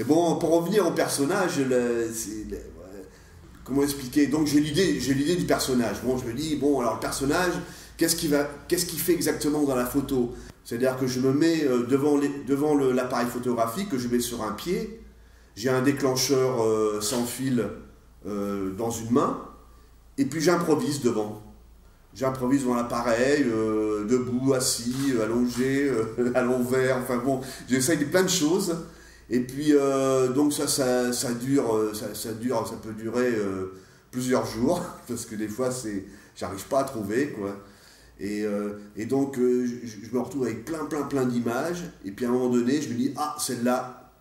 Et bon, pour revenir au personnage, comment expliquer? Donc j'ai l'idée, j'ai l'idée du personnage. Bon, je me dis bon, alors le personnage, qu'est-ce qu'il va, qu'est-ce qu'il fait exactement dans la photo? C'est-à-dire que je me mets euh, devant, les, devant l'appareil photographique que je mets sur un pied. J'ai un déclencheur euh, sans fil euh, dans une main, et puis j'improvise devant. J'improvise devant l'appareil, debout, assis, allongé, à l'envers, enfin bon, j'essaye plein de choses. Et puis, donc ça, ça, dure, ça, ça, dure, ça peut durer plusieurs jours, parce que des fois, c'est, j'arrive pas à trouver, quoi. Et, et donc, je, me retrouve avec plein, plein, plein d'images. Et puis, à un moment donné, je me dis, ah, celle-là,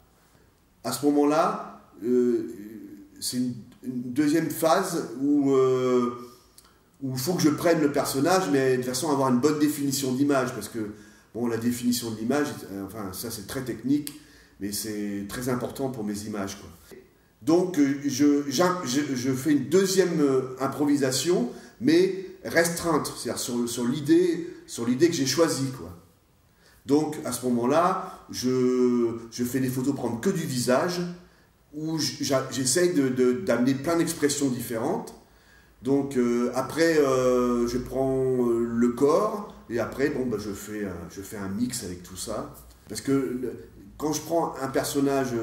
à ce moment-là, c'est une deuxième phase où euh, il faut que je prenne le personnage, mais de façon à avoir une bonne définition d'image, parce que bon, la définition de l'image, euh, enfin ça c'est très technique, mais c'est très important pour mes images. Quoi. Donc euh, je, je, je, fais une deuxième improvisation, mais restreinte, c'est-à-dire sur, sur l'idée que j'ai choisie. Donc à ce moment-là, je, je fais des photos prendre que du visage, où j'essaye d'amener plein d'expressions différentes. Donc euh, après, euh, je prends euh, le corps et après, bon, bah, je, fais, je fais un mix avec tout ça. Parce que quand je prends un personnage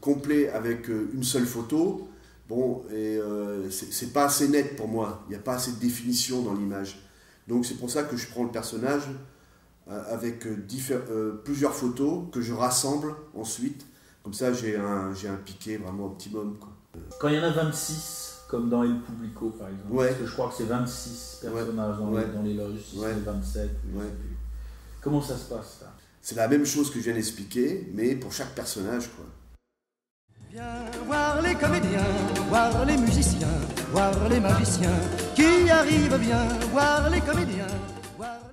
complet avec une seule photo, bon, et c'est pas assez net pour moi. Il n'y a pas assez de définition dans l'image. Donc c'est pour ça que je prends le personnage avec plusieurs photos que je rassemble ensuite comme ça, j'ai un, un piqué vraiment optimum. Quoi. Quand il y en a 26, comme dans El Publico par exemple, parce que je crois que c'est 26 personnages dans, Les, dans, Les, loges, si c'est 27, comment ça se passe ça? C'est la même chose que je viens d'expliquer, mais pour chaque personnage. Quoi. Viens voir les comédiens, voir les musiciens, voir les magiciens qui arrivent, bien voir les comédiens. Voir...